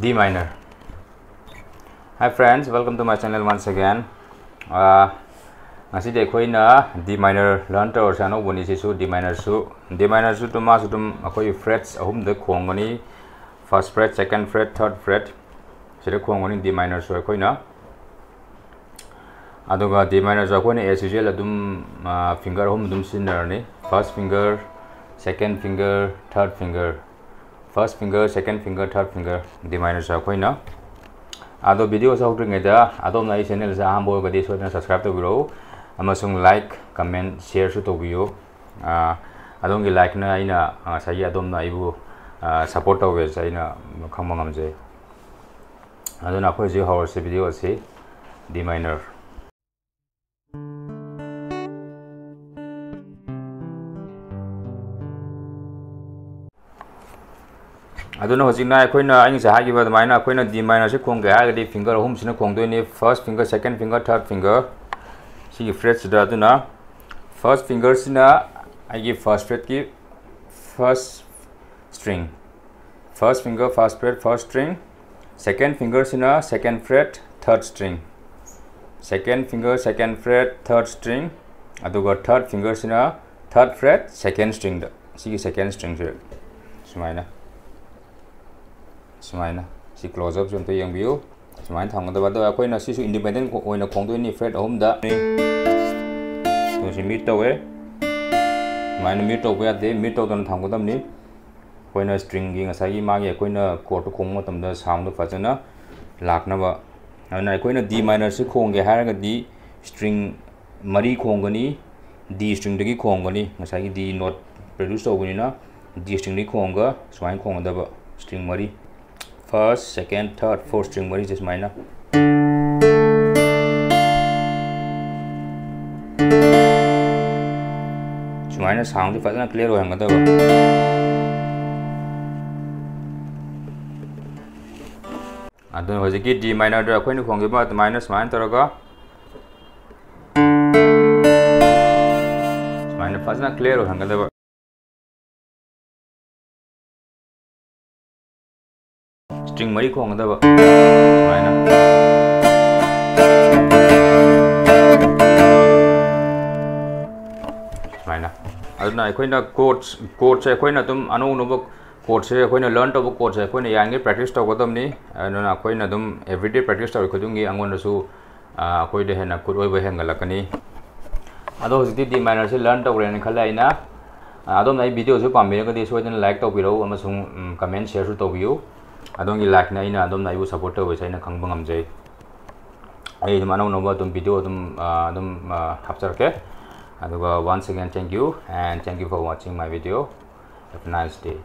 Uh, minor su to ma su tum akoi frets ahum de khong ni first fret second fret third fret sire khong ni D minor su khoi na aduga D minor su khoi ni as usual adum finger hum dum sinar ni first finger second finger third finger first finger second finger third finger D minor sa khoi na ado video sa hudring eda adom na channel sa hambo ga di so na subscribe to biro amasung like comment share su to biyo adom gi like na aina sa yi adom na ibu support to ge sa ina khangma ngamje adon akhoi ji hawar se video se D minor hagi bad maina akhoi na d minor se khong ga ga finger home sina khong do ni first finger second finger third finger si frets da aduna first finger sina agi first fret ki first string first finger first fret first string second finger sina second fret third string second finger second fret third string closeup जो ये सुमायन थाद independent खोदी freight अहम meet तौ सूमायन meet तौब यादे meet तौद थादमनी अखोन स्ट्रींगी मैं chord तो खोम साउंड फजना लाखनब अखोन डी माइनर से खोगे है स्ट्रींग मरी खोनी डी स्ट्रींद खोगनी नोट प्रड्यूस तौनी डी स्ट्रींद खोग सूमायन खोदब स्ट्रींग मरी na d minor si khong ge har ga di string mari khong ga ni d string da gi khong ga ni ngasai gi d note produce to ga ni na d string ni khong ga sumaina khong da ba string mari first, second, third, fourth string what is this minor? minor sound thì phải rất là clear rồi hàng cái đâu ꯑꯗꯨꯅ ꯍꯧꯖꯤꯛꯀꯤ D minor ꯑꯩꯈꯣꯏꯅ ꯈꯣꯡꯈꯤꯕ ꯑꯗꯨꯃꯥꯏꯅ ꯁꯨꯃꯥꯏꯅ ꯇꯧꯔꯒ ꯁꯨꯃꯥꯏꯅ ꯐꯖꯅ clear ꯑꯣꯏꯍꯟꯒꯗꯕ aikoina learn to ba chords se aikoina yangi practice to godam ni aduna aikoina dum everyday practice to khudungi angon su akoi de hena kut oi ba hengalakani ado hojiti d minor se learn adongi like na ina adom na yu supporter we sa ina kangbang am jai ai manau no ba dum video dum dum hapsar ke and once again thank you and thank you for watching my video have a nice day